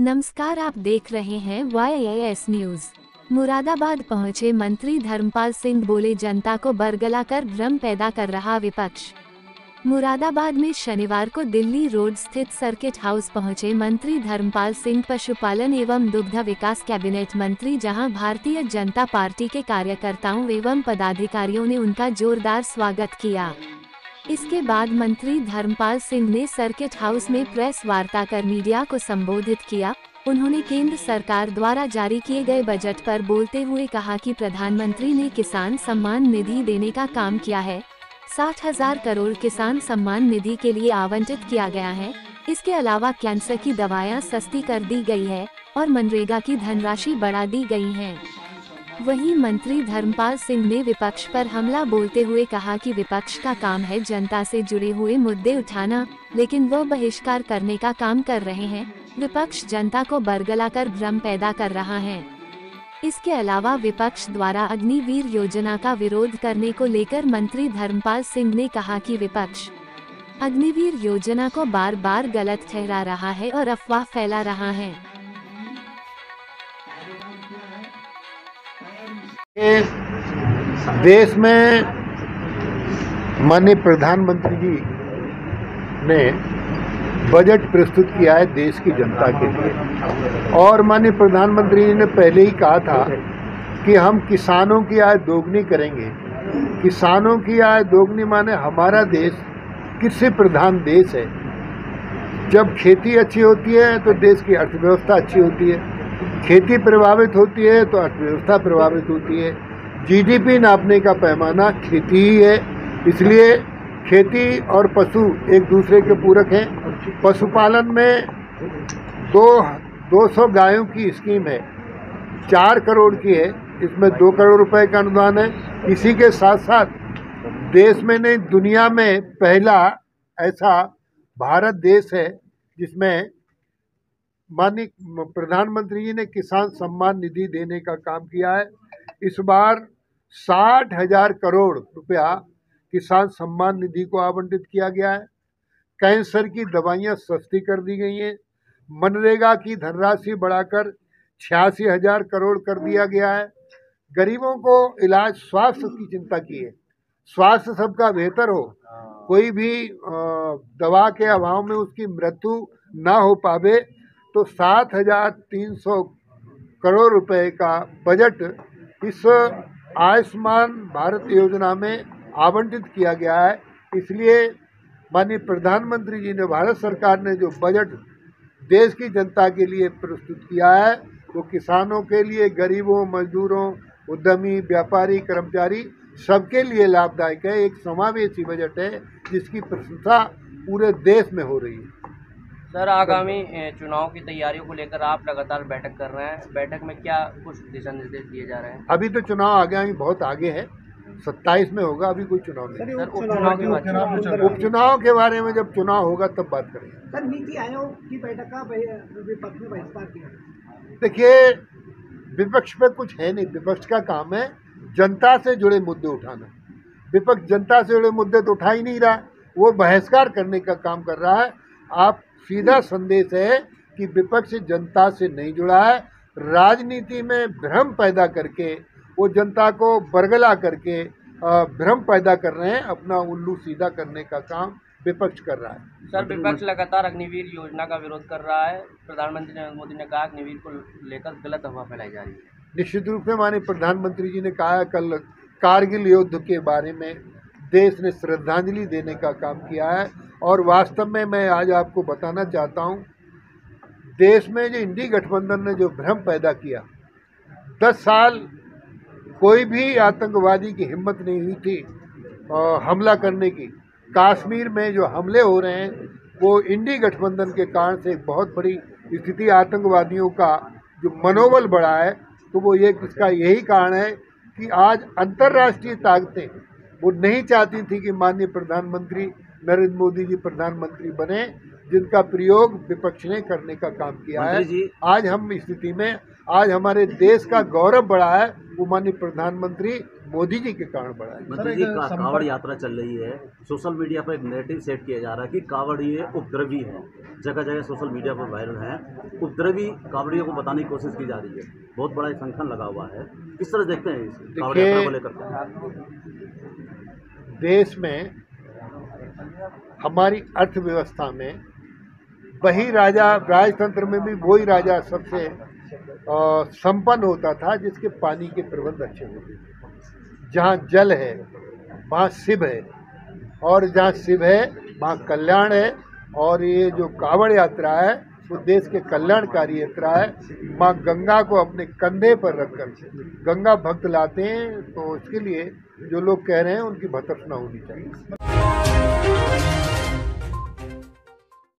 नमस्कार, आप देख रहे हैं वाई एस न्यूज़ मुरादाबाद पहुँचे मंत्री धर्मपाल सिंह, बोले, जनता को बरगला कर भ्रम पैदा कर रहा विपक्ष। मुरादाबाद में शनिवार को दिल्ली रोड स्थित सर्किट हाउस पहुँचे मंत्री धर्मपाल सिंह, पशुपालन एवं दुग्ध विकास कैबिनेट मंत्री, जहाँ भारतीय जनता पार्टी के कार्यकर्ताओं एवं पदाधिकारियों ने उनका जोरदार स्वागत किया। इसके बाद मंत्री धर्मपाल सिंह ने सर्किट हाउस में प्रेस वार्ता कर मीडिया को संबोधित किया। उन्होंने केंद्र सरकार द्वारा जारी किए गए बजट पर बोलते हुए कहा कि प्रधानमंत्री ने किसान सम्मान निधि देने का काम किया है। साठ हज़ार करोड़ किसान सम्मान निधि के लिए आवंटित किया गया है। इसके अलावा कैंसर की दवाएँ सस्ती कर दी गई है और मनरेगा की धनराशि बढ़ा दी गई है। वहीं मंत्री धर्मपाल सिंह ने विपक्ष पर हमला बोलते हुए कहा कि विपक्ष का काम है जनता से जुड़े हुए मुद्दे उठाना, लेकिन वह बहिष्कार करने का काम कर रहे हैं। विपक्ष जनता को बरगला कर भ्रम पैदा कर रहा है। इसके अलावा विपक्ष द्वारा अग्निवीर योजना का विरोध करने को लेकर मंत्री धर्मपाल सिंह ने कहा कि विपक्ष अग्निवीर योजना को बार बार गलत ठहरा रहा है और अफवाह फैला रहा है। देश में माननीय प्रधानमंत्री जी ने बजट प्रस्तुत किया है देश की जनता के लिए। और माननीय प्रधानमंत्री जी ने पहले ही कहा था कि हम किसानों की आय दोगुनी करेंगे। किसानों की आय दोगुनी माने हमारा देश कृषि प्रधान देश है। जब खेती अच्छी होती है तो देश की अर्थव्यवस्था अच्छी होती है। खेती प्रभावित होती है तो अर्थव्यवस्था प्रभावित होती है। जीडीपी नापने का पैमाना खेती ही है। इसलिए खेती और पशु एक दूसरे के पूरक हैं। पशुपालन में दो 200 गायों की स्कीम है। चार करोड़ की है। इसमें दो करोड़ रुपए का अनुदान है। इसी के साथ साथ देश में नहीं, दुनिया में पहला ऐसा भारत देश है जिसमें माननीय प्रधानमंत्री जी ने किसान सम्मान निधि देने का काम किया है। इस बार साठ हज़ार करोड़ रुपया किसान सम्मान निधि को आवंटित किया गया है। कैंसर की दवाइयाँ सस्ती कर दी गई हैं। मनरेगा की धनराशि बढ़ाकर छियासी हज़ार करोड़ कर दिया गया है। गरीबों को इलाज स्वास्थ्य की चिंता की है। स्वास्थ्य सबका बेहतर हो। कोई भी दवा के अभाव में उसकी मृत्यु ना हो पावे। तो सात हज़ार तीन सौ करोड़ रुपए का बजट इस आयुष्मान भारत योजना में आवंटित किया गया है। इसलिए माननीय प्रधानमंत्री जी ने, भारत सरकार ने जो बजट देश की जनता के लिए प्रस्तुत किया है, वो किसानों के लिए, गरीबों, मजदूरों, उद्यमी, व्यापारी, कर्मचारी सबके लिए लाभदायक है। एक समावेशी बजट है जिसकी प्रशंसा पूरे देश में हो रही है। सर आगामी चुनाव की तैयारियों को लेकर आप लगातार बैठक कर रहे हैं। बैठक में क्या कुछ दिशा निर्देश दिए जा रहे हैं? अभी तो चुनाव आगे बहुत आगे है। सत्ताईस में होगा अभी कोई चुनाव नहीं। सर उपचुनाव की उपचुनाव के बारे में जब चुनाव होगा तब बात करेंगे। सर नीति आयोग की बैठक का विपक्ष ने बहिष्कार किया। देखिए विपक्ष पे कुछ है नहीं। विपक्ष का काम है जनता से जुड़े मुद्दे उठाना। विपक्ष जनता से जुड़े मुद्दे तो उठा ही नहीं रहा। वो बहिष्कार करने का काम कर रहा है। आप सीधा संदेश है कि विपक्ष जनता से नहीं जुड़ा है। राजनीति में भ्रम पैदा करके वो जनता को बरगला करके भ्रम पैदा कर रहे हैं। अपना उल्लू सीधा करने का काम विपक्ष कर रहा है। सर विपक्ष लगातार अग्निवीर योजना का विरोध कर रहा है। प्रधानमंत्री नरेंद्र मोदी ने कहा अग्निवीर को लेकर गलत हवा फैलाई जा रही है। निश्चित रूप से माननीय प्रधानमंत्री जी ने कहा कल कारगिल युद्ध के बारे में देश ने श्रद्धांजलि देने का काम किया है। और वास्तव में मैं आज आपको बताना चाहता हूँ देश में जो इंडी गठबंधन ने जो भ्रम पैदा किया दस साल कोई भी आतंकवादी की हिम्मत नहीं हुई थी आ, हमला करने की। कश्मीर में जो हमले हो रहे हैं वो इंडी गठबंधन के कारण से एक बहुत बड़ी स्थिति आतंकवादियों का जो मनोबल बढ़ा है तो वो ये इसका यही कारण है कि आज अंतर्राष्ट्रीय ताकतें वो नहीं चाहती थी कि माननीय प्रधानमंत्री नरेंद्र मोदी जी प्रधानमंत्री बने जिनका प्रयोग विपक्ष ने करने का काम किया है। आज हम स्थिति में आज हमारे देश का गौरव बढ़ा है वो माननीय प्रधानमंत्री मोदी जी के कारण बढ़ा है। मंत्री जी का, कावड़ यात्रा चल रही है। सोशल मीडिया पर एक नेरेटिव सेट किया जा रहा है कि कावड़िए उपद्रवी है। जगह जगह सोशल मीडिया पर वायरल है। उपद्रवी कावड़ियों को बताने की कोशिश की जा रही है। बहुत बड़ा एक संगठन लगा हुआ है। किस तरह देखते हैं इस? कावड़ यात्रा को लेकर देश में हमारी अर्थव्यवस्था में वही राजा, राजतंत्र में भी वही राजा सबसे संपन्न होता था, जिसके पानी के प्रबंध अच्छे होते थे। जहाँ जल है, वहाँ शिव है, और जहाँ शिव है, वहाँ कल्याण है, और ये जो कावड़ यात्रा है, वो देश के कल्याणकारी यात्रा है। माँ गंगा को अपने कंधे पर रखकर, गंगा भक्त लाते हैं तो इसके लिए जो लोग कह रहे हैं, उनकी भर्त्सना होनी चाहिए।